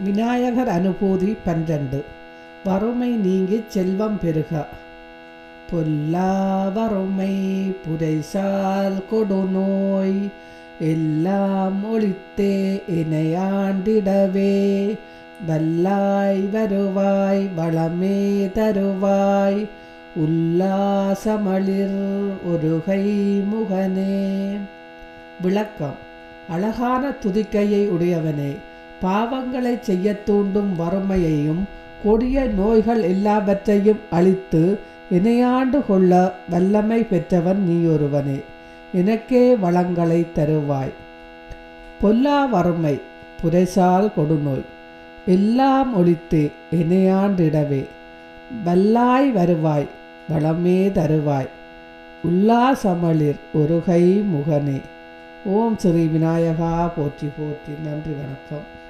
விநாயகர் அனுபூதி பன்னிரண்டு. வறுமை நீங்கி செல்வம் பெருக. பொல்லா வறுமை புரைசால் கொடுநோய். எல்லாம் ஒழித்தே இணையாண்டிடவே. வல்லாய் வருவாய் வளமே தருவாய். உல்லாசமளிர் ஒருகை முகனே. விளக்கம். அழகான துதிக்கையை உடையவனே பாவங்களை செய்யத் தூண்டும் வறுமையையும் கொடிய நோய்கள் எல்லாவற்றையும் அழித்து இணையாண்டு கொள்ள வல்லமை பெற்றவன் நீயொருவனே. எனக்கே வளங்களை தருவாய். பொல்லா வறுமை புரைசால் கொடுநோய். எல்லாம் ஒழித்து இணையாண்டிடவே. வல்லாய் வருவாய். வளமே தருவாய். உல்லாசமளிர் ஒருகை முகனே. ஓம் ஸ்ரீ விநாயகா போற்றி போற்றி. நன்றி வணக்கம்.